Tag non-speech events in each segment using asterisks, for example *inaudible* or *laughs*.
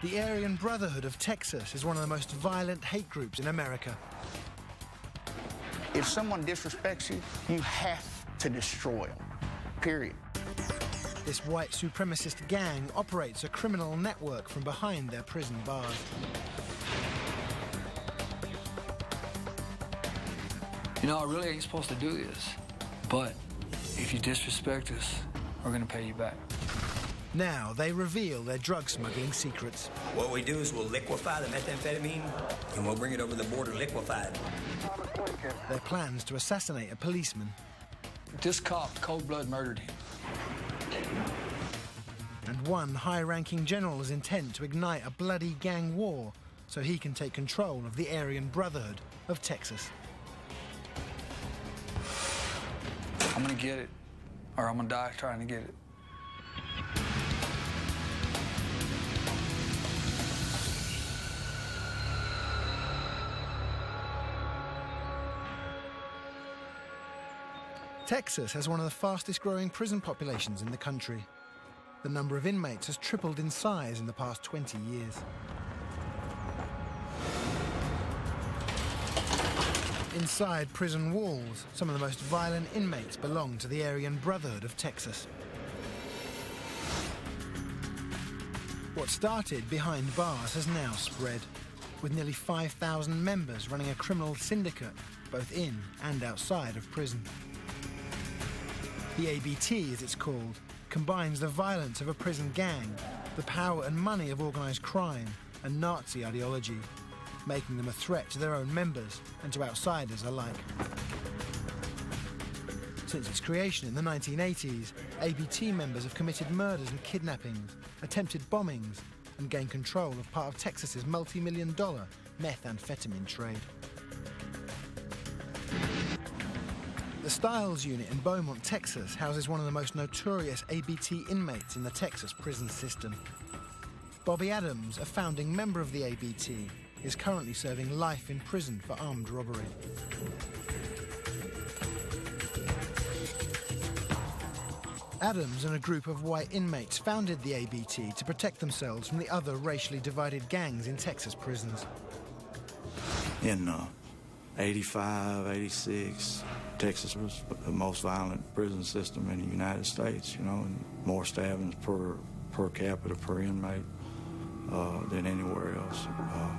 The Aryan Brotherhood of Texas is one of the most violent hate groups in America. If someone disrespects you, you have to destroy them, period. This white supremacist gang operates a criminal network from behind their prison bars. You know, I really ain't supposed to do this, but if you disrespect us, we're gonna pay you back. Now they reveal their drug smuggling secrets. What we do is we'll liquefy the methamphetamine and we'll bring it over the border liquefied. Their plans to assassinate a policeman. This cop cold blood murdered him. And one high ranking general's intent to ignite a bloody gang war so he can take control of the Aryan Brotherhood of Texas. I'm gonna get it, or I'm gonna die trying to get it. Texas has one of the fastest growing prison populations in the country. The number of inmates has tripled in size in the past 20 years. Inside prison walls, some of the most violent inmates belong to the Aryan Brotherhood of Texas. What started behind bars has now spread, with nearly 5,000 members running a criminal syndicate, both in and outside of prison. The ABT, as it's called, combines the violence of a prison gang, the power and money of organised crime, and Nazi ideology, making them a threat to their own members and to outsiders alike. Since its creation in the 1980s, ABT members have committed murders and kidnappings, attempted bombings, and gained control of part of Texas's multi-million dollar methamphetamine trade. The Stiles unit in Beaumont, Texas houses one of the most notorious ABT inmates in the Texas prison system. Bobby Adams, a founding member of the ABT, is currently serving life in prison for armed robbery. Adams and a group of white inmates founded the ABT to protect themselves from the other racially divided gangs in Texas prisons. In uh, 85, 86, Texas was the most violent prison system in the United States, you know, and more stabbings per, per capita per inmate uh, than anywhere else. Uh,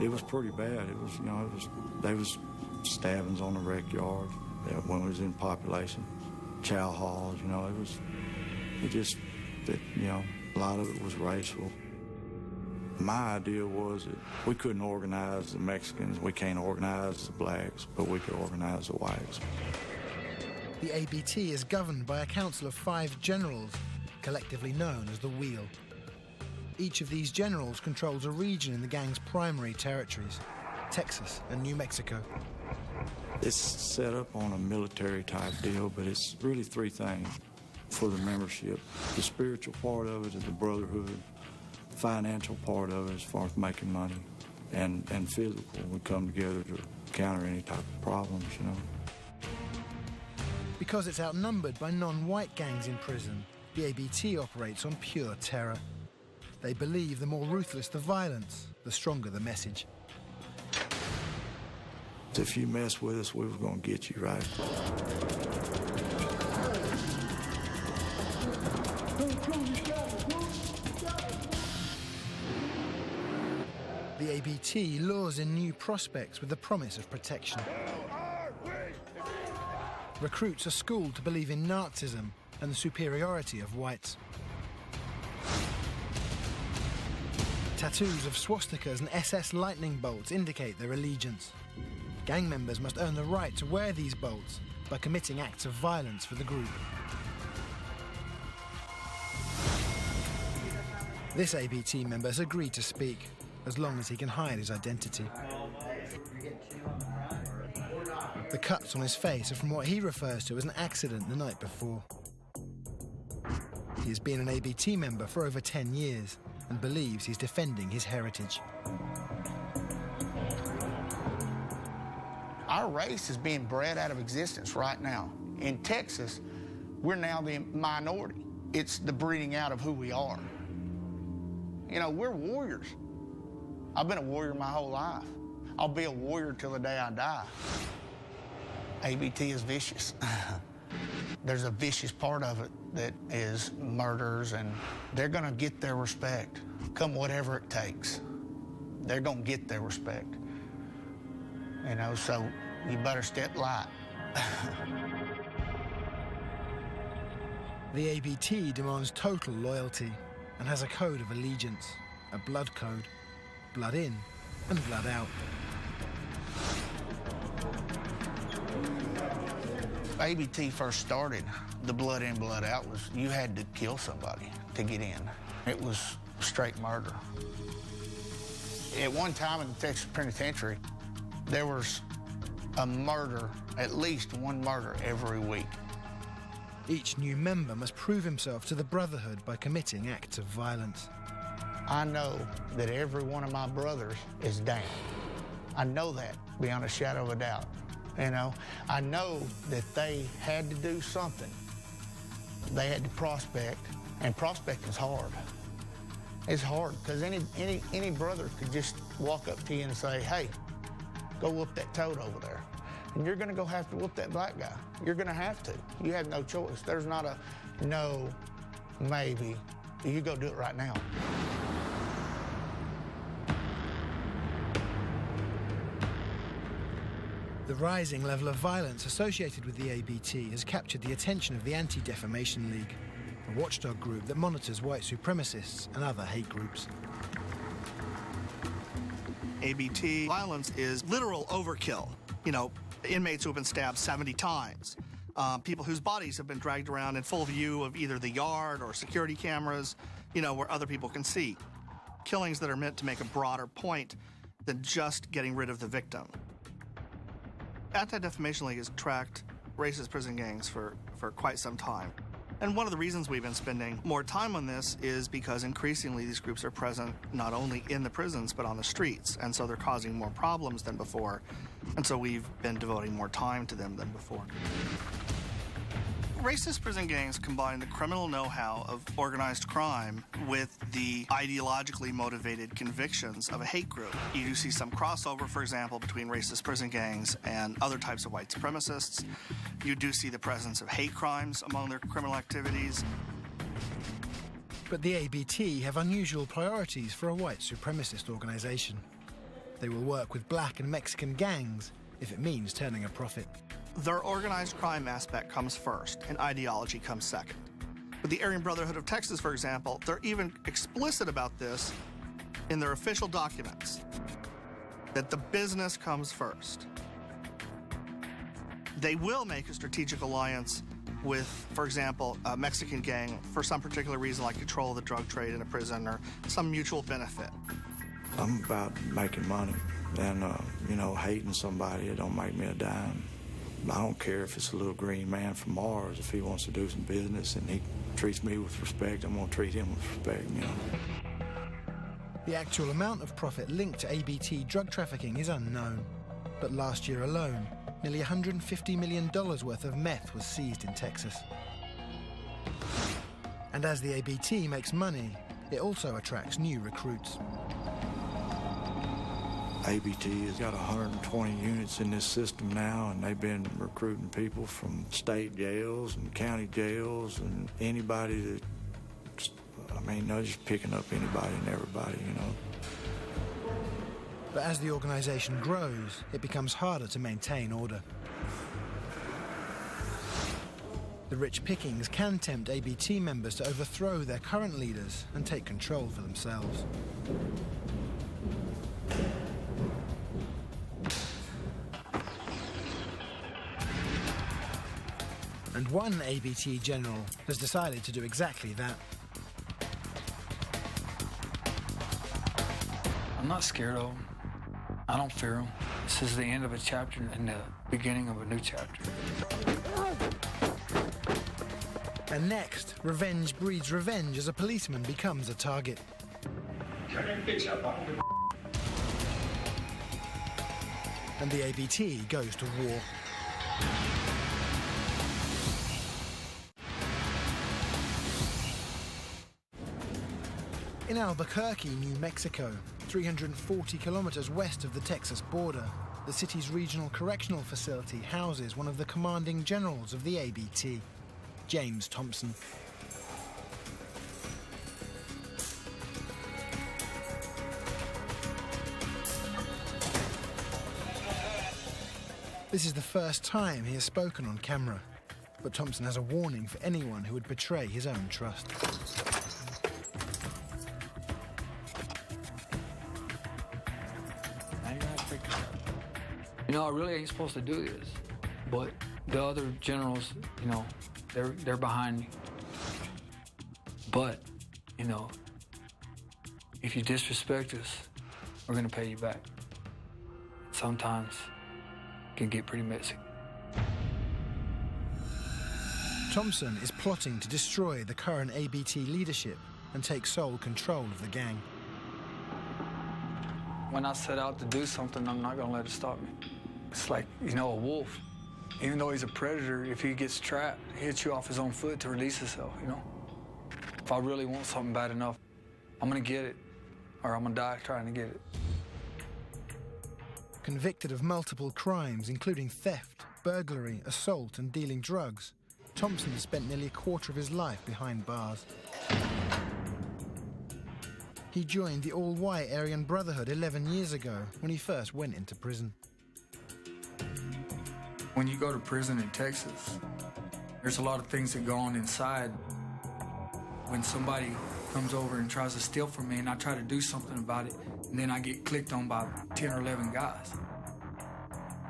it was pretty bad. It was, you know, it was, there was stabbings on the rec yard when it was in population chow halls, you know, it was, it just, it, you know, a lot of it was racial. My idea was that we couldn't organize the Mexicans, we can't organize the blacks, but we could organize the whites. The ABT is governed by a council of five generals, collectively known as the Wheel. Each of these generals controls a region in the gang's primary territories, Texas and New Mexico. It's set up on a military type deal, but it's really three things for the membership. The spiritual part of it is the brotherhood, the financial part of it as far as making money, and, and physical. We come together to counter any type of problems, you know. Because it's outnumbered by non-white gangs in prison, the ABT operates on pure terror. They believe the more ruthless the violence, the stronger the message. If you mess with us, we were going to get you right. The ABT lures in new prospects with the promise of protection. Recruits are schooled to believe in Nazism and the superiority of whites. Tattoos of swastikas and SS lightning bolts indicate their allegiance. Gang members must earn the right to wear these bolts by committing acts of violence for the group. This ABT member has agreed to speak, as long as he can hide his identity. The cuts on his face are from what he refers to as an accident the night before. He has been an ABT member for over 10 years and believes he's defending his heritage. Our race is being bred out of existence right now. In Texas, we're now the minority. It's the breeding out of who we are. You know, we're warriors. I've been a warrior my whole life. I'll be a warrior till the day I die. ABT is vicious. *laughs* There's a vicious part of it that is murders, and they're gonna get their respect, come whatever it takes. They're gonna get their respect. You know, so you better step light. *laughs* The ABT demands total loyalty and has a code of allegiance, a blood code, blood in and blood out. ABT first started, the blood in, blood out was you had to kill somebody to get in. It was straight murder. At one time in the Texas Penitentiary, there was a murder, at least one murder every week. Each new member must prove himself to the Brotherhood by committing acts of violence. I know that every one of my brothers is down. I know that beyond a shadow of a doubt. You know, I know that they had to do something. They had to prospect, and prospecting's hard. It's hard because any, any, any brother could just walk up to you and say, hey, go whoop that toad over there. And you're going to go have to whoop that black guy. You're going to have to. You have no choice. There's not a no, maybe. You go do it right now. The rising level of violence associated with the ABT has captured the attention of the Anti Defamation League, a watchdog group that monitors white supremacists and other hate groups. ABT violence is literal overkill. You know, inmates who have been stabbed 70 times, um, people whose bodies have been dragged around in full view of either the yard or security cameras, you know, where other people can see. Killings that are meant to make a broader point than just getting rid of the victim. Anti-Defamation League has tracked racist prison gangs for, for quite some time. And one of the reasons we've been spending more time on this is because increasingly these groups are present not only in the prisons but on the streets. And so they're causing more problems than before. And so we've been devoting more time to them than before. Racist prison gangs combine the criminal know how of organized crime with the ideologically motivated convictions of a hate group. You do see some crossover, for example, between racist prison gangs and other types of white supremacists. You do see the presence of hate crimes among their criminal activities. But the ABT have unusual priorities for a white supremacist organization. They will work with black and Mexican gangs if it means turning a profit. Their organized crime aspect comes first, and ideology comes second. With the Aryan Brotherhood of Texas, for example, they're even explicit about this in their official documents that the business comes first. They will make a strategic alliance with, for example, a Mexican gang for some particular reason, like control of the drug trade in a prison or some mutual benefit. I'm about making money, and uh, you know, hating somebody it don't make me a dime. I don't care if it's a little green man from Mars. If he wants to do some business and he treats me with respect, I'm going to treat him with respect, you know. The actual amount of profit linked to ABT drug trafficking is unknown. But last year alone, nearly $150 million worth of meth was seized in Texas. And as the ABT makes money, it also attracts new recruits. ABT has got 120 units in this system now, and they've been recruiting people from state jails and county jails and anybody that, I mean, they're just picking up anybody and everybody, you know. But as the organization grows, it becomes harder to maintain order. The rich pickings can tempt ABT members to overthrow their current leaders and take control for themselves. And one ABT general has decided to do exactly that. I'm not scared of them. I don't fear them. This is the end of a chapter and the beginning of a new chapter. And next, revenge breeds revenge as a policeman becomes a target. And the ABT goes to war. In Albuquerque, New Mexico, 340 kilometers west of the Texas border, the city's regional correctional facility houses one of the commanding generals of the ABT, James Thompson. This is the first time he has spoken on camera, but Thompson has a warning for anyone who would betray his own trust. Know, I really ain't supposed to do this, but the other generals, you know, they're they're behind me. But, you know, if you disrespect us, we're gonna pay you back. Sometimes it can get pretty messy. Thompson is plotting to destroy the current ABT leadership and take sole control of the gang. When I set out to do something, I'm not gonna let it stop me. It's like, you know, a wolf. Even though he's a predator, if he gets trapped, he hits you off his own foot to release himself, you know? If I really want something bad enough, I'm gonna get it, or I'm gonna die trying to get it. Convicted of multiple crimes, including theft, burglary, assault, and dealing drugs, Thompson has spent nearly a quarter of his life behind bars. He joined the all-white Aryan Brotherhood 11 years ago when he first went into prison. When you go to prison in Texas, there's a lot of things that go on inside. When somebody comes over and tries to steal from me and I try to do something about it, and then I get clicked on by 10 or 11 guys.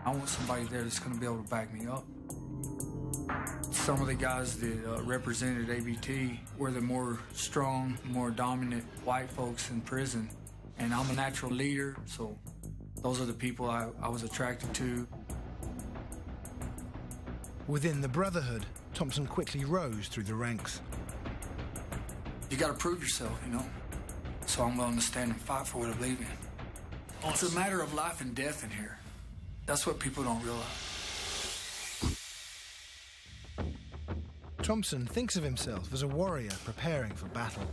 I want somebody there that's going to be able to back me up. Some of the guys that uh, represented ABT were the more strong, more dominant white folks in prison. And I'm a natural leader, so those are the people I, I was attracted to. Within the Brotherhood, Thompson quickly rose through the ranks. You got to prove yourself, you know? So I'm willing to stand and fight for what I believe in. It's a matter of life and death in here. That's what people don't realize. Thompson thinks of himself as a warrior preparing for battle.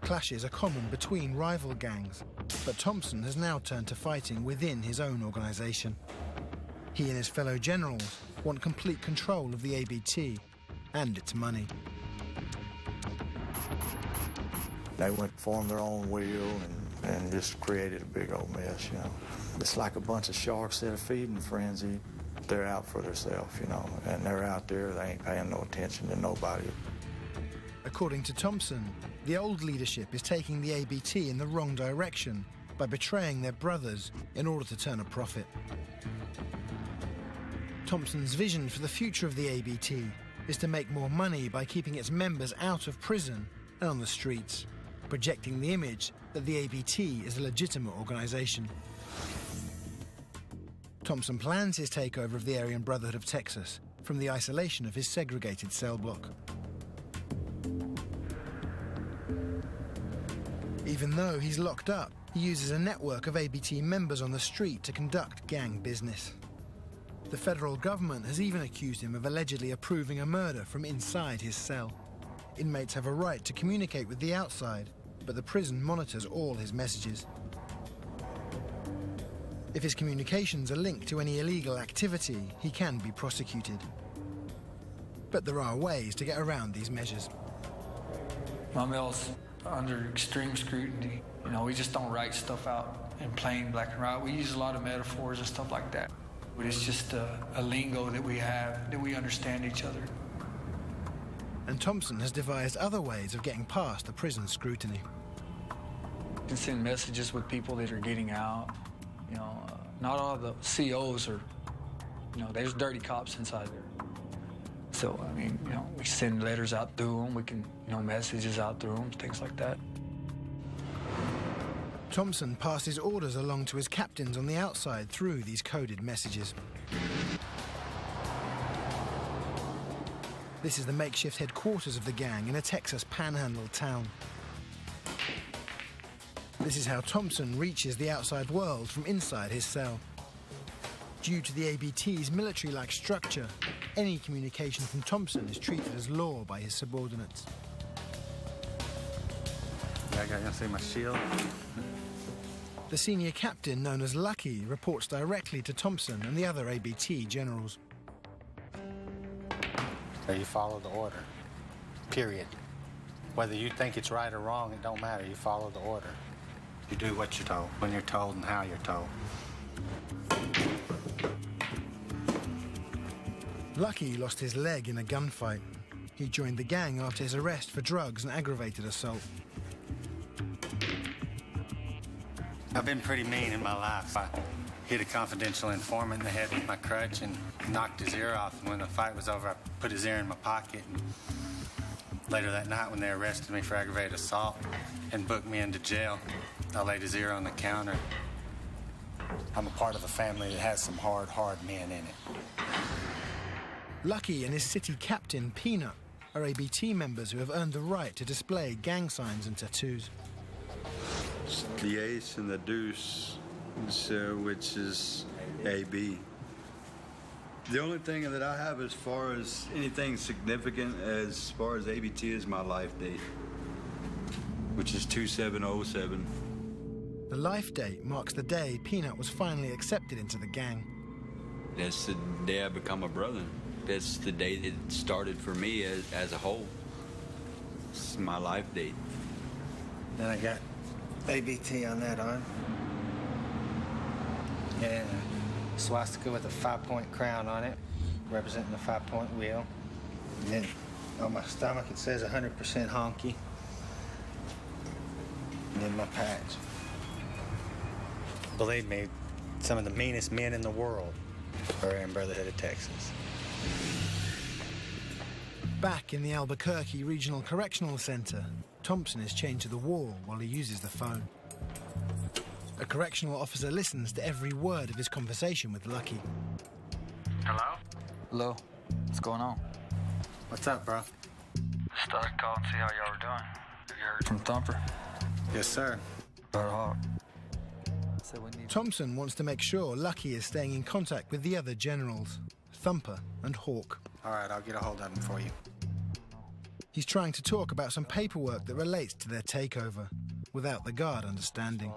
Clashes are common between rival gangs, but Thompson has now turned to fighting within his own organization. He and his fellow generals want complete control of the ABT and its money. They went formed their own wheel and, and just created a big old mess, you know. It's like a bunch of sharks that are feeding frenzy. They're out for themselves, you know, and they're out there, they ain't paying no attention to nobody. According to Thompson, the old leadership is taking the ABT in the wrong direction by betraying their brothers in order to turn a profit. Thompson's vision for the future of the ABT is to make more money by keeping its members out of prison and on the streets, projecting the image that the ABT is a legitimate organization. Thompson plans his takeover of the Aryan Brotherhood of Texas from the isolation of his segregated cell block. Even though he's locked up, he uses a network of ABT members on the street to conduct gang business. The federal government has even accused him of allegedly approving a murder from inside his cell. Inmates have a right to communicate with the outside, but the prison monitors all his messages. If his communications are linked to any illegal activity, he can be prosecuted. But there are ways to get around these measures. Mail's under extreme scrutiny. You know, we just don't write stuff out in plain black and white. We use a lot of metaphors and stuff like that. But it's just a, a lingo that we have, that we understand each other. And Thompson has devised other ways of getting past the prison scrutiny. You can send messages with people that are getting out. You know, uh, not all the COs are, you know, there's dirty cops inside there. So, I mean, you know, we send letters out through them. We can, you know, messages out through them, things like that. Thompson passes orders along to his captains on the outside through these coded messages. This is the makeshift headquarters of the gang in a Texas panhandle town. This is how Thompson reaches the outside world from inside his cell. Due to the ABT's military-like structure, any communication from Thompson is treated as law by his subordinates. I got, you see my shield? The senior captain, known as Lucky, reports directly to Thompson and the other ABT generals. So you follow the order, period. Whether you think it's right or wrong, it don't matter. You follow the order. You do what you're told, when you're told, and how you're told. Lucky lost his leg in a gunfight. He joined the gang after his arrest for drugs and aggravated assault. I've been pretty mean in my life. I hit a confidential informant in the head with my crutch and knocked his ear off. And when the fight was over, I put his ear in my pocket. And later that night, when they arrested me for aggravated assault and booked me into jail, I laid his ear on the counter. I'm a part of a family that has some hard, hard men in it. Lucky and his city captain, Peanut, are ABT members who have earned the right to display gang signs and tattoos. The ace and the deuce, so which is AB. The only thing that I have as far as anything significant as far as ABT is my life date, which is 2707. The life date marks the day Peanut was finally accepted into the gang. That's the day I become a brother. That's the day that it started for me as, as a whole. It's my life date. Then I got ABT on that arm. And swastika with a five-point crown on it, representing the five-point wheel. And then on my stomach it says 100% honky. And then my patch. Believe me, some of the meanest men in the world are in Brotherhood of Texas. Back in the Albuquerque Regional Correctional Center, Thompson is chained to the wall while he uses the phone. A correctional officer listens to every word of his conversation with Lucky. Hello? Hello. What's going on? What's up, bro? Just thought I'd call and see how y'all were doing. Have you heard from Thumper? Yes, sir. About Hawk. Said we need Thompson wants to make sure Lucky is staying in contact with the other generals, Thumper and Hawk. All right, I'll get a hold of him for you. He's trying to talk about some paperwork that relates to their takeover, without the guard understanding.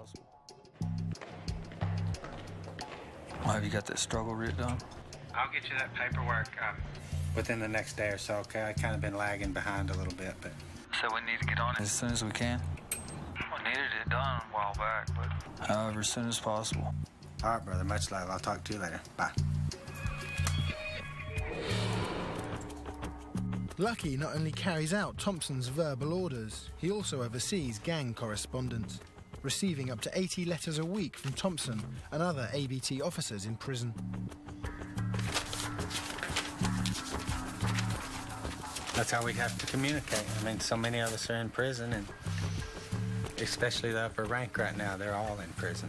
Why have you got that struggle writ down? I'll get you that paperwork um, within the next day or so, okay? I've kind of been lagging behind a little bit, but So we need to get on it as soon as we can. We needed it done a while back, but however soon as possible. all right, brother. Much love. I'll talk to you later. Bye. Lucky not only carries out Thompson's verbal orders, he also oversees gang correspondence, receiving up to 80 letters a week from Thompson and other ABT officers in prison. That's how we have to communicate. I mean, so many of us are in prison, and especially the upper rank right now, they're all in prison.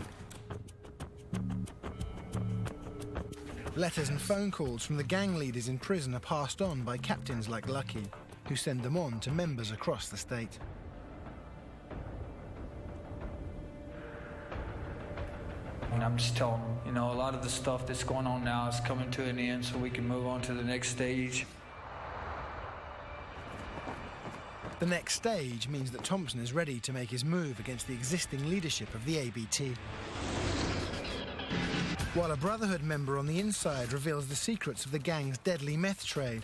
Letters and phone calls from the gang leaders in prison are passed on by captains like Lucky, who send them on to members across the state. And I'm just telling them, you know, a lot of the stuff that's going on now is coming to an end so we can move on to the next stage. The next stage means that Thompson is ready to make his move against the existing leadership of the ABT. While a Brotherhood member on the inside reveals the secrets of the gang's deadly meth trade,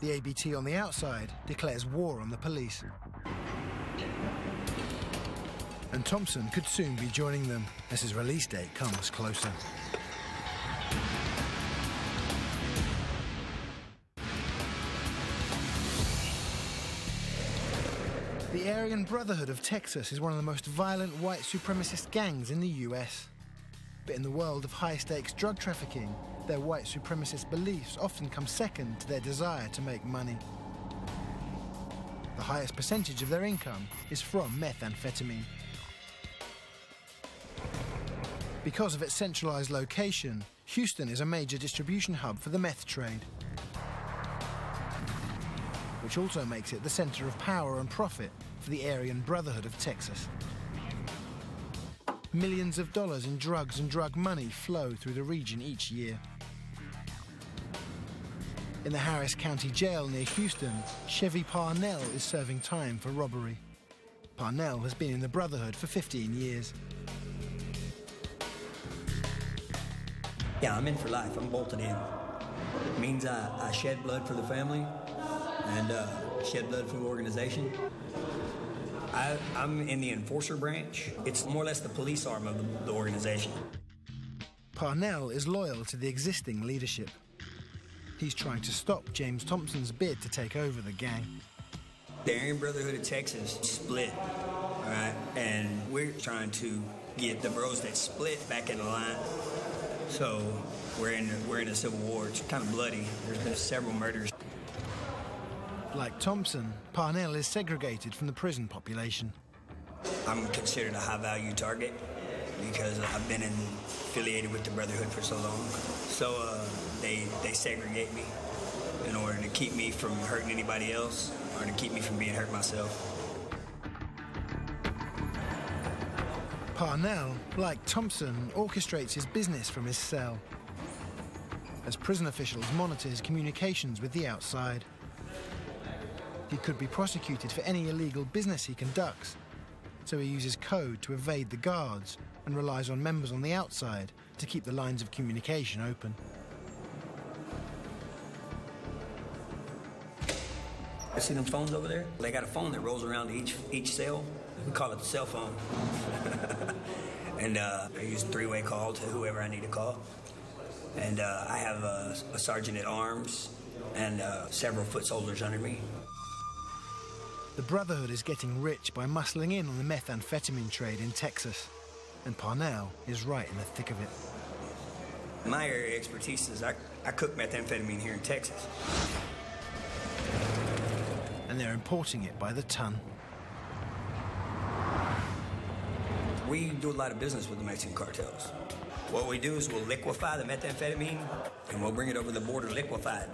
the ABT on the outside declares war on the police. And Thompson could soon be joining them as his release date comes closer. The Aryan Brotherhood of Texas is one of the most violent white supremacist gangs in the US. But in the world of high stakes drug trafficking, their white supremacist beliefs often come second to their desire to make money. The highest percentage of their income is from methamphetamine. Because of its centralized location, Houston is a major distribution hub for the meth trade, which also makes it the center of power and profit for the Aryan Brotherhood of Texas. Millions of dollars in drugs and drug money flow through the region each year. In the Harris County Jail near Houston, Chevy Parnell is serving time for robbery. Parnell has been in the Brotherhood for 15 years. Yeah, I'm in for life. I'm bolted in. It means I, I shed blood for the family and uh, shed blood for the organization. I, I'm in the enforcer branch. It's more or less the police arm of the, the organization. Parnell is loyal to the existing leadership. He's trying to stop James Thompson's bid to take over the gang. The Aryan Brotherhood of Texas split, all right, and we're trying to get the bros that split back in the line. So we're in we're in a civil war. It's kind of bloody. There's been several murders. Like Thompson, Parnell is segregated from the prison population. I'm considered a high value target because I've been in, affiliated with the Brotherhood for so long. So uh, they they segregate me in order to keep me from hurting anybody else or to keep me from being hurt myself. Parnell, like Thompson, orchestrates his business from his cell. As prison officials monitor his communications with the outside. He could be prosecuted for any illegal business he conducts, so he uses code to evade the guards and relies on members on the outside to keep the lines of communication open. I see them phones over there. They got a phone that rolls around each each cell. We call it the cell phone. *laughs* and uh, I use three-way call to whoever I need to call. And uh, I have a, a, sergeant at arms and uh, several foot soldiers under me. The Brotherhood is getting rich by muscling in on the methamphetamine trade in Texas, and Parnell is right in the thick of it. My area of expertise is I, I cook methamphetamine here in Texas. And they're importing it by the ton. We do a lot of business with the Mexican cartels. What we do is we'll liquefy the methamphetamine and we'll bring it over the border liquefied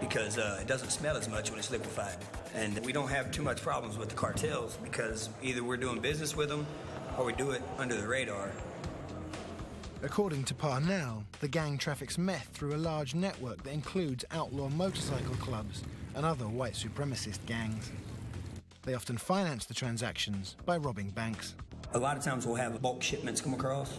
because uh, it doesn't smell as much when it's liquefied. And we don't have too much problems with the cartels because either we're doing business with them or we do it under the radar. According to Parnell, the gang traffics meth through a large network that includes outlaw motorcycle clubs and other white supremacist gangs. They often finance the transactions by robbing banks. A lot of times we'll have bulk shipments come across.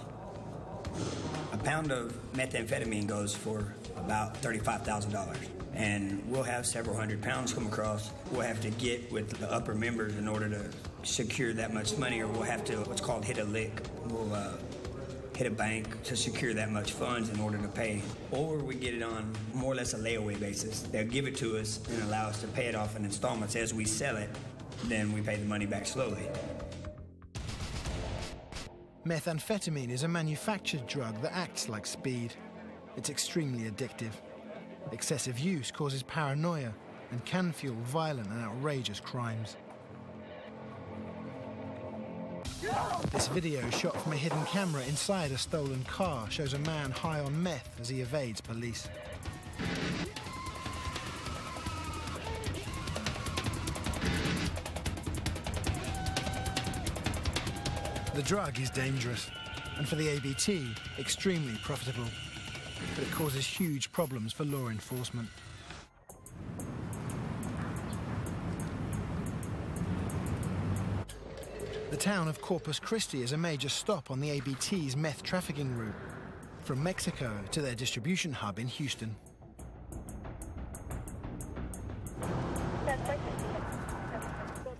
A pound of methamphetamine goes for about $35,000 and we'll have several hundred pounds come across. We'll have to get with the upper members in order to secure that much money, or we'll have to what's called hit a lick. We'll uh, hit a bank to secure that much funds in order to pay, or we get it on more or less a layaway basis. They'll give it to us and allow us to pay it off in installments as we sell it. Then we pay the money back slowly. Methamphetamine is a manufactured drug that acts like speed. It's extremely addictive. Excessive use causes paranoia and can fuel violent and outrageous crimes. This video shot from a hidden camera inside a stolen car shows a man high on meth as he evades police. The drug is dangerous, and for the ABT, extremely profitable but it causes huge problems for law enforcement. The town of Corpus Christi is a major stop on the ABT's meth trafficking route, from Mexico to their distribution hub in Houston.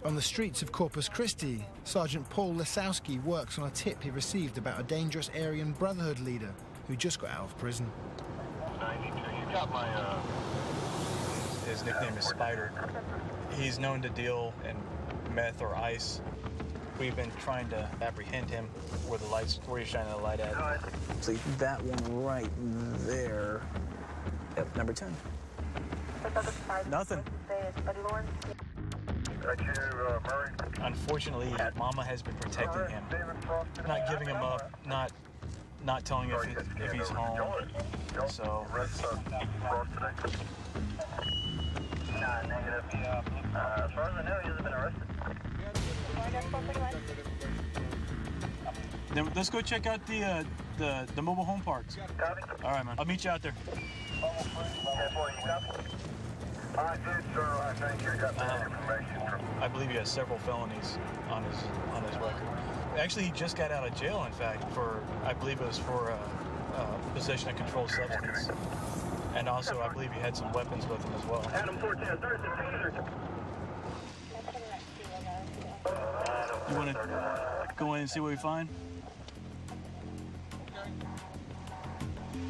On the streets of Corpus Christi, Sergeant Paul Lesowski works on a tip he received about a dangerous Aryan Brotherhood leader who just got out of prison. 92, you got my, uh... His nickname is Spider. He's known to deal in meth or ice. We've been trying to apprehend him where the lights, where you're shining the light at. See that one right there. Yep, number 10. Nothing. Unfortunately, Mama has been protecting him, not giving him up, not not telling if, he, if he's home. So. Nah, negative. Uh, as far as I know, he hasn't been arrested. Then let's go check out the uh, the the mobile home parks. All right, man. I'll meet you out there. I did, sir. I think you got that information from I believe he has several felonies on his on his record. Actually, he just got out of jail. In fact, for I believe it was for uh, uh, possession of controlled substance, and also I believe he had some weapons with him as well. Adam 410, 36 You want to go in and see what we find?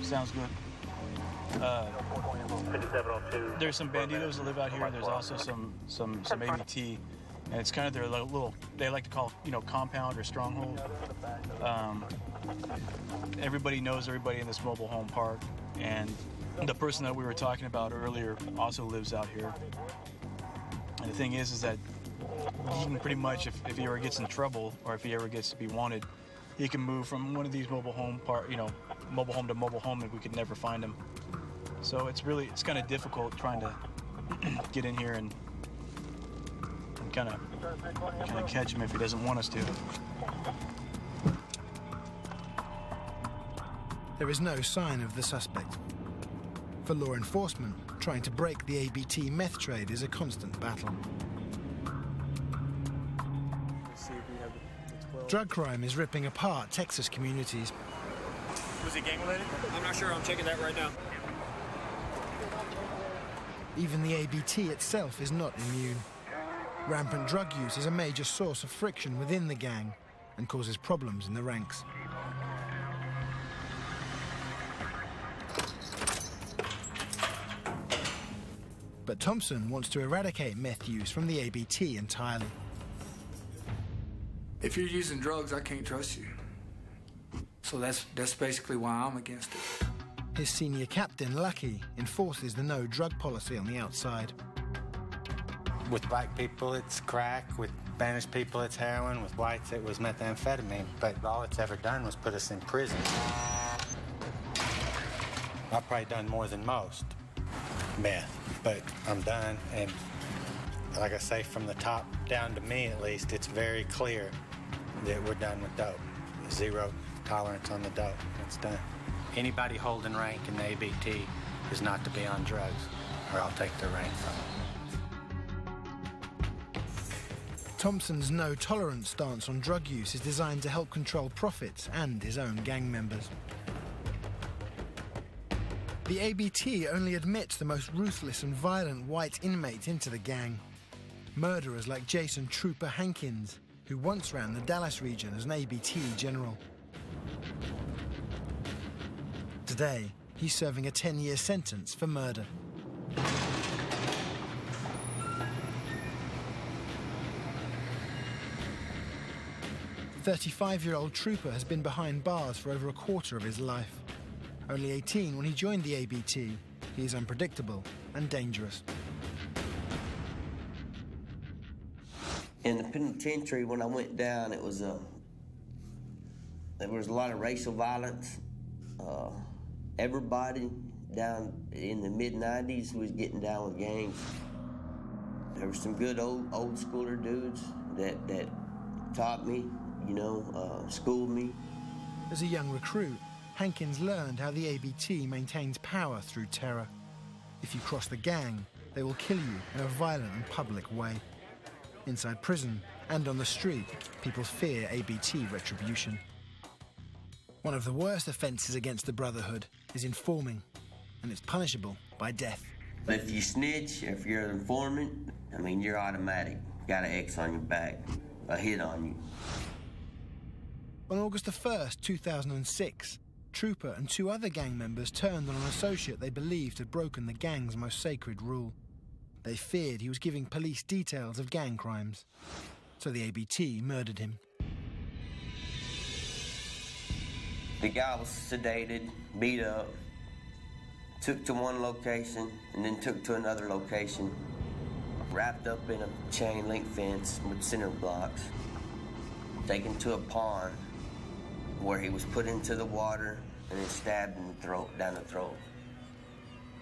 Sounds good. Uh, there's some banditos that live out here. There's also some some some ABT, and it's kind of their little, they like to call you know compound or stronghold. Um, everybody knows everybody in this mobile home park, and the person that we were talking about earlier also lives out here. And the thing is, is that he can pretty much, if, if he ever gets in trouble or if he ever gets to be wanted, he can move from one of these mobile home part, you know, mobile home to mobile home, and we could never find him. So it's really, it's kind of difficult trying to *clears throat* get in here and kind of kind of catch him if he doesn't want us to. There is no sign of the suspect. For law enforcement, trying to break the ABT meth trade is a constant battle. Drug crime is ripping apart Texas communities. Was he gang related? I'm not sure. I'm checking that right now. Even the ABT itself is not immune. Rampant drug use is a major source of friction within the gang and causes problems in the ranks. But Thompson wants to eradicate meth use from the ABT entirely. If you're using drugs, I can't trust you. So that's that's basically why I'm against it. His senior captain, Lucky, enforces the no drug policy on the outside. With black people, it's crack. With Spanish people, it's heroin. With whites, it was methamphetamine. But all it's ever done was put us in prison. I've probably done more than most meth, but I'm done. And like I say, from the top down to me at least, it's very clear that we're done with dope. Zero tolerance on the dope. It's done. Anybody holding rank in the ABT is not to be on drugs, or I'll take their rank from them. Thompson's no tolerance stance on drug use is designed to help control profits and his own gang members. The ABT only admits the most ruthless and violent white inmates into the gang. Murderers like Jason Trooper Hankins, who once ran the Dallas region as an ABT general. Today, he's serving a 10 year sentence for murder. 35-year-old trooper has been behind bars for over a quarter of his life. Only 18 when he joined the ABT, he is unpredictable and dangerous. In the penitentiary, when I went down, it was uh, there was a lot of racial violence. Uh, everybody down in the mid '90s was getting down with gangs. There were some good old old schooler dudes that that taught me, you know, uh, schooled me. As a young recruit, Hankins learned how the ABT maintains power through terror. If you cross the gang, they will kill you in a violent and public way. Inside prison and on the street, people fear ABT retribution. One of the worst offences against the Brotherhood is informing, and it's punishable by death. If you snitch, if you're an informant, I mean, you're automatic. Got an X on your back, a hit on you. On August the 1st, 2006, Trooper and two other gang members turned on an associate they believed had broken the gang's most sacred rule. They feared he was giving police details of gang crimes. So the ABT murdered him. The guy was sedated, beat up, took to one location, and then took to another location, wrapped up in a chain link fence with cinder blocks, taken to a pond where he was put into the water and then stabbed in the throat, down the throat,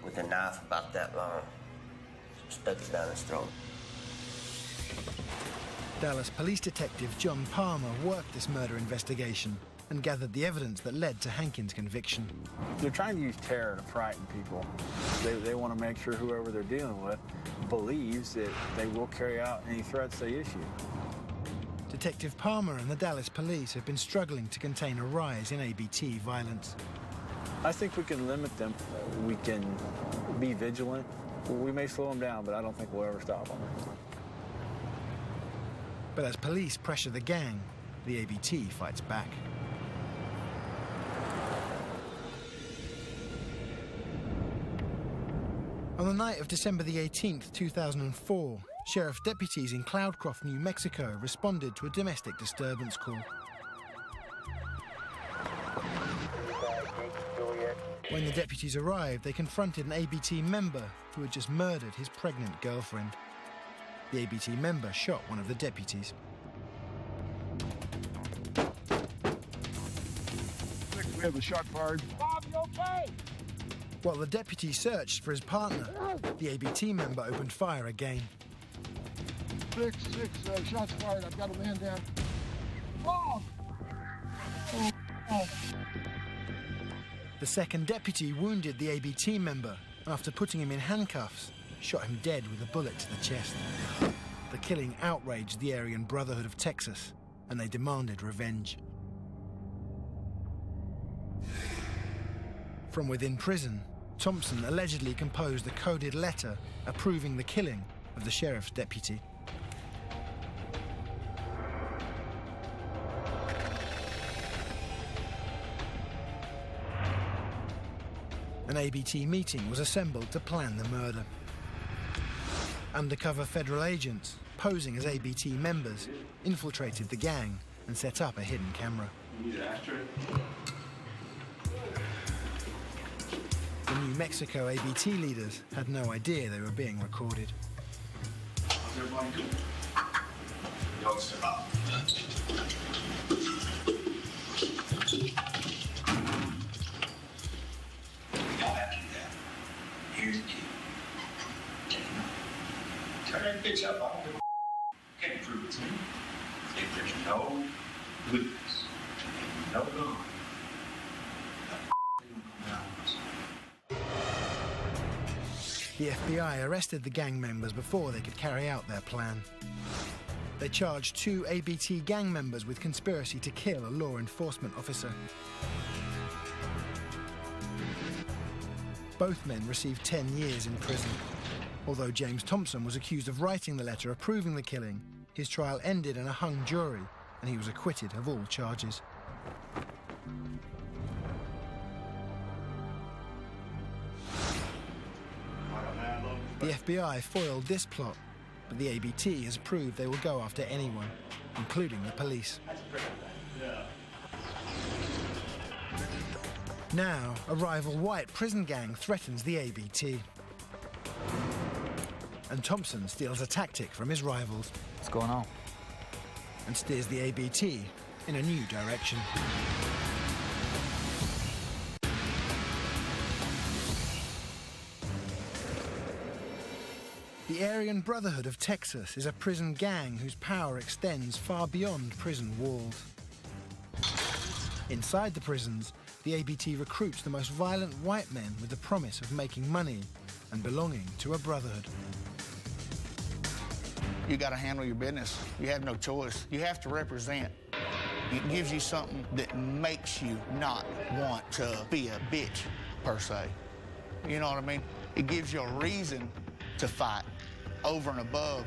with a knife about that long. Stuck it down his throat. Dallas police detective John Palmer worked this murder investigation and gathered the evidence that led to Hankins' conviction. They're trying to use terror to frighten people. They, they want to make sure whoever they're dealing with believes that they will carry out any threats they issue. Detective Palmer and the Dallas police have been struggling to contain a rise in ABT violence. I think we can limit them. We can be vigilant. We may slow them down, but I don't think we'll ever stop them. But as police pressure the gang, the ABT fights back. On the night of December the 18th, 2004, sheriff deputies in Cloudcroft, New Mexico responded to a domestic disturbance call. When the deputies arrived, they confronted an ABT member who had just murdered his pregnant girlfriend. The ABT member shot one of the deputies. We have a shot fired. Bob, you okay? While the deputy searched for his partner, the ABT member opened fire again. Six, six uh, shots fired. I've got a man down. Bob! Oh, oh. The second deputy wounded the ABT member and after putting him in handcuffs, shot him dead with a bullet to the chest. The killing outraged the Aryan Brotherhood of Texas, and they demanded revenge. From within prison, Thompson allegedly composed a coded letter approving the killing of the sheriff's deputy. An ABT meeting was assembled to plan the murder. Undercover federal agents, posing as ABT members, infiltrated the gang and set up a hidden camera. The New Mexico ABT leaders had no idea they were being recorded. Turn arrested the gang members before they could carry out their plan. They charged two ABT gang members with conspiracy to kill a law enforcement officer. Both men received 10 years in prison. Although James Thompson was accused of writing the letter approving the killing, his trial ended in a hung jury and he was acquitted of all charges. The FBI foiled this plot, but the ABT has proved they will go after anyone, including the police. Now, a rival white prison gang threatens the ABT. And Thompson steals a tactic from his rivals. What's going on? And steers the ABT in a new direction. The Aryan Brotherhood of Texas is a prison gang whose power extends far beyond prison walls. Inside the prisons, the ABT recruits the most violent white men with the promise of making money and belonging to a brotherhood. You got to handle your business. You have no choice. You have to represent. It gives you something that makes you not want to be a bitch, per se. You know what I mean? It gives you a reason to fight over and above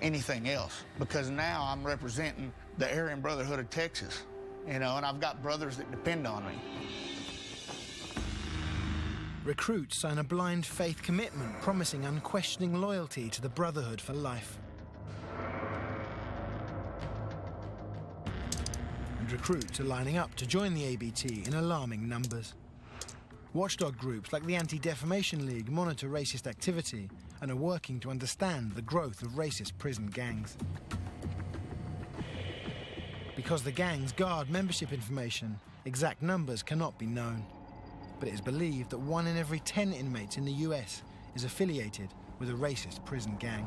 anything else because now I'm representing the Aryan Brotherhood of Texas, you know, and I've got brothers that depend on me. Recruits sign a blind faith commitment promising unquestioning loyalty to the Brotherhood for life. And recruits are lining up to join the ABT in alarming numbers. Watchdog groups like the Anti Defamation League monitor racist activity and are working to understand the growth of racist prison gangs. Because the gangs guard membership information, exact numbers cannot be known. But it is believed that one in every 10 inmates in the US is affiliated with a racist prison gang.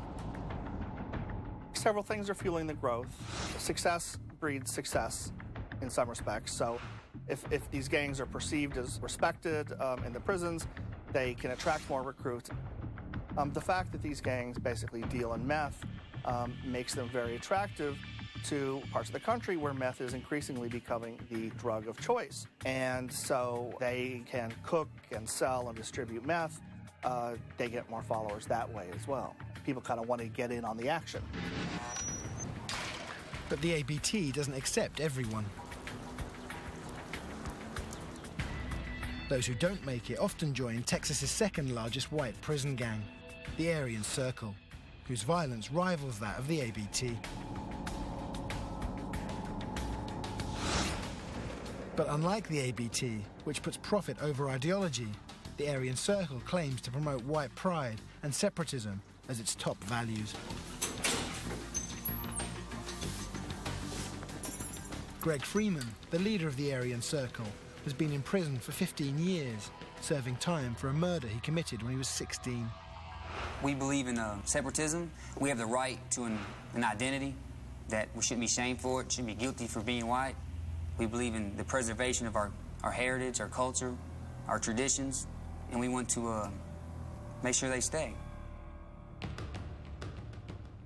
Several things are fueling the growth. Success breeds success. in some respects. So if, if these gangs are perceived as respected um, in the prisons, they can attract more recruits. Um, the fact that these gangs basically deal in meth um, makes them very attractive to parts of the country where meth is increasingly becoming the drug of choice. And so they can cook and sell and distribute meth. Uh, they get more followers that way as well. People kind of want to get in on the action. But the ABT doesn't accept everyone. Those who don't make it often join Texas's second largest white prison gang, the Aryan Circle, whose violence rivals that of the ABT. But unlike the ABT, which puts profit over ideology, the Aryan Circle claims to promote white pride and separatism as its top values. Greg Freeman, the leader of the Aryan Circle, has been in prison for 15 years, serving time for a murder he committed when he was 16. We believe in uh, separatism. We have the right to an, an identity that we shouldn't be shamed for it, shouldn't be guilty for being white. We believe in the preservation of our, our heritage, our culture, our traditions, and we want to uh, make sure they stay.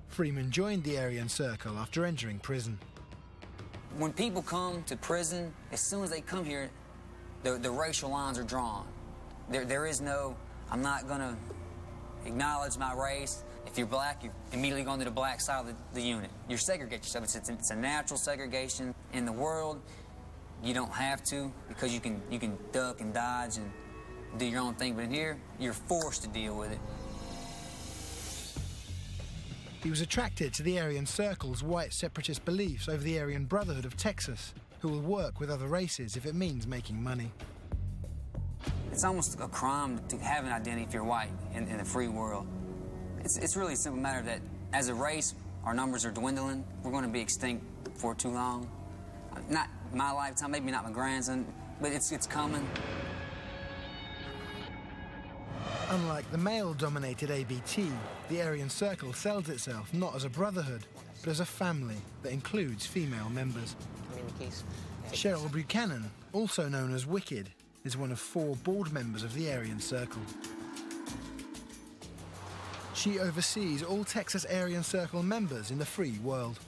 Freeman joined the Aryan Circle after entering prison. When people come to prison, as soon as they come here, the, the racial lines are drawn. There, there is no, I'm not going to acknowledge my race. If you're black, you're immediately going to the black side of the, the unit. You segregate yourself. It's, it's, it's, a natural segregation. In the world, you don't have to because you can, you can duck and dodge and do your own thing. But in here, you're forced to deal with it. He was attracted to the Aryan Circle's white separatist beliefs over the Aryan Brotherhood of Texas, who will work with other races if it means making money. It's almost a crime to have an identity if you're white in, in the free world. It's, it's really a simple matter that as a race, our numbers are dwindling. We're going to be extinct for too long. Not my lifetime, maybe not my grandson, but it's, it's coming. Unlike the male-dominated ABT, the Aryan Circle sells itself not as a brotherhood, but as a family that includes female members. Cheryl Buchanan, also known as Wicked, is one of four board members of the Aryan Circle. She oversees all Texas Aryan Circle members in the free world.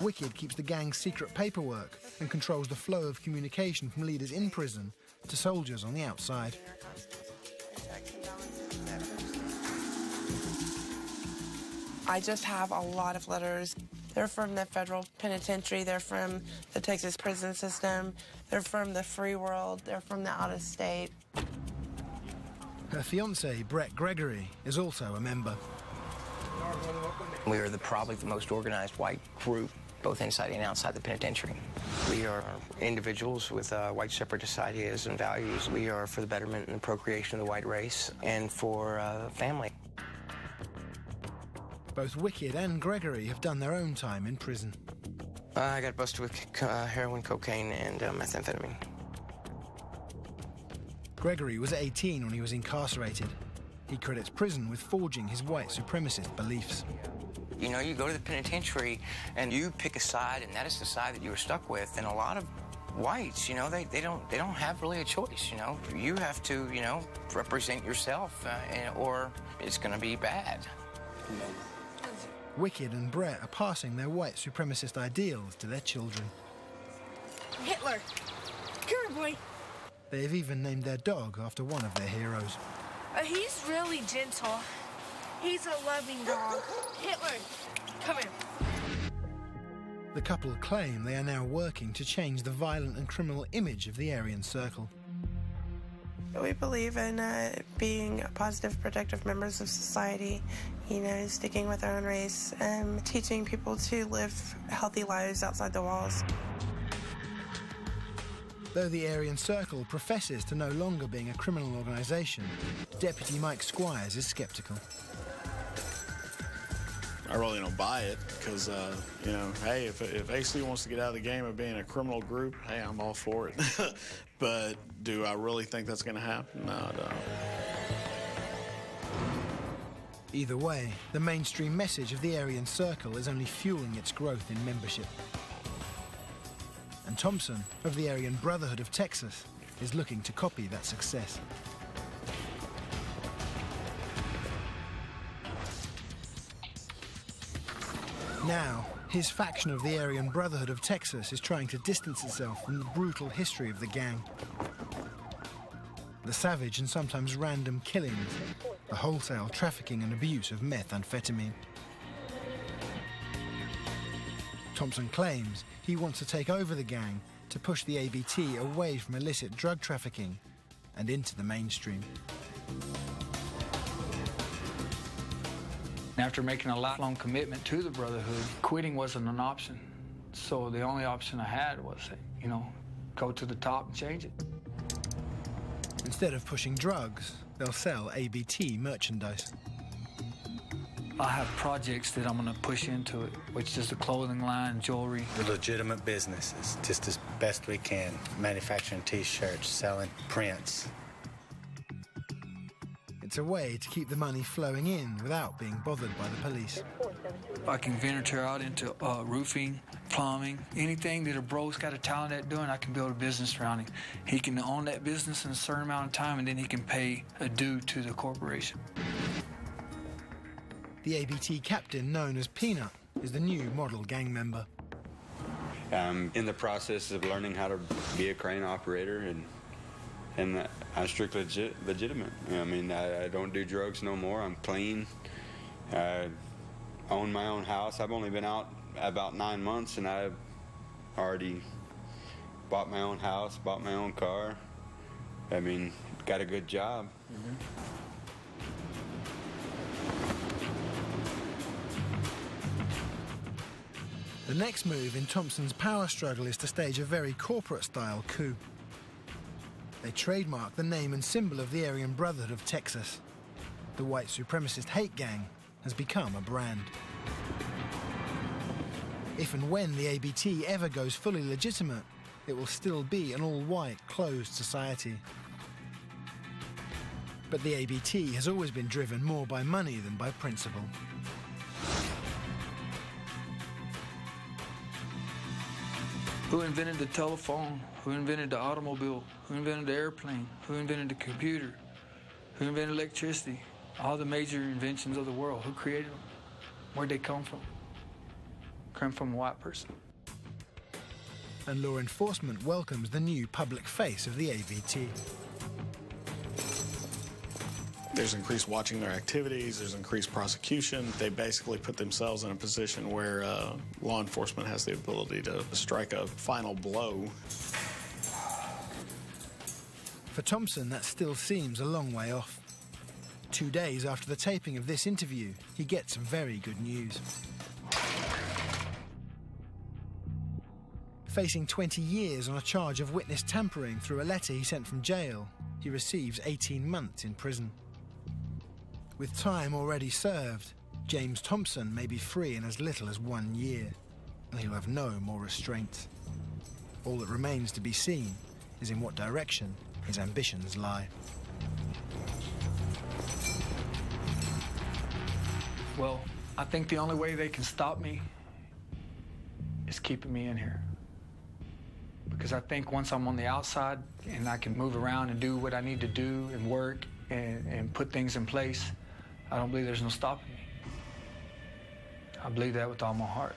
Wicked keeps the gang's secret paperwork and controls the flow of communication from leaders in prison to soldiers on the outside. I just have a lot of letters. They're from the federal penitentiary, they're from the Texas prison system, they're from the free world, they're from the out of state. Her fiance, Brett Gregory, is also a member. We are the, probably the most organized white group, both inside and outside the penitentiary. We are individuals with uh, white separatist ideas and values. We are for the betterment and the procreation of the white race and for uh, family. Both Wicked and Gregory have done their own time in prison. Uh, I got busted with uh, heroin, cocaine, and uh, methamphetamine. Gregory was 18 when he was incarcerated. He credits prison with forging his white supremacist beliefs. You know, you go to the penitentiary and you pick a side, and that is the side that you were stuck with. And a lot of whites, you know, they, they don't they don't have really a choice. You know, you have to, you know, represent yourself, uh, and, or it's going to be bad. Wicked and Brett are passing their white supremacist ideals to their children. Hitler! Come here, boy. They have even named their dog after one of their heroes. Uh, he's really gentle. He's a loving dog. Hitler, come here. The couple claim they are now working to change the violent and criminal image of the Aryan Circle. We believe in uh, being positive, productive members of society, you know, sticking with our own race, and teaching people to live healthy lives outside the walls. Though the Aryan Circle professes to no longer being a criminal organisation, Deputy Mike Squires is sceptical. I really don't buy it because, uh, you know, hey, if, if AC wants to get out of the game of being a criminal group, hey, I'm all for it. *laughs* but do I really think that's going to happen? No, I don't. Either way, the mainstream message of the Aryan Circle is only fueling its growth in membership. And Thompson, of the Aryan Brotherhood of Texas, is looking to copy that success. Now, his faction of the Aryan Brotherhood of Texas is trying to distance itself from the brutal history of the gang. The savage and sometimes random killings, the wholesale trafficking and abuse of methamphetamine. Thompson claims he wants to take over the gang to push the ABT away from illicit drug trafficking and into the mainstream. After making a lifelong commitment to the Brotherhood, quitting wasn't an option. So the only option I had was, you know, go to the top and change it. Instead of pushing drugs, they'll sell ABT merchandise. I have projects that I'm going to push into it, which is the clothing line, jewelry. The legitimate businesses, just as best we can, manufacturing T-shirts, selling prints. It's a way to keep the money flowing in without being bothered by the police. I can venture out into uh, roofing, plumbing, anything that a bro's got a talent at doing, I can build a business around him. He can own that business in a certain amount of time, and then he can pay a due to the corporation. The ABT captain, known as Peanut, is the new model gang member. I'm in the process of learning how to be a crane operator, and and I'm strictly legit, legitimate. I mean, I, I don't do drugs no more. I'm clean. I own my own house. I've only been out about nine months, and I've already bought my own house, bought my own car. I mean, got a good job. Mm-hmm. The next move in Thompson's power struggle is to stage a very corporate style coup. They trademark the name and symbol of the Aryan Brotherhood of Texas. The white supremacist hate gang has become a brand. If and when the ABT ever goes fully legitimate, it will still be an all-white, closed society. But the ABT has always been driven more by money than by principle. Who invented the telephone? Who invented the automobile? Who invented the airplane? Who invented the computer? Who invented electricity? All the major inventions of the world. Who created them? Where'd they come from? Come from a white person. And law enforcement welcomes the new public face of the ABT. There's increased watching their activities, there's increased prosecution. They basically put themselves in a position where uh, law enforcement has the ability to strike a final blow. For Thompson, that still seems a long way off. Two days after the taping of this interview, he gets some very good news. Facing 20 years on a charge of witness tampering through a letter he sent from jail, he receives 18 months in prison. With time already served, James Thompson may be free in as little as one year, and he'll have no more restraints. All that remains to be seen is in what direction his ambitions lie. Well, I think the only way they can stop me is keeping me in here. Because I think once I'm on the outside and I can move around and do what I need to do and work and, and put things in place, I don't believe there's no stopping me. I believe that with all my heart.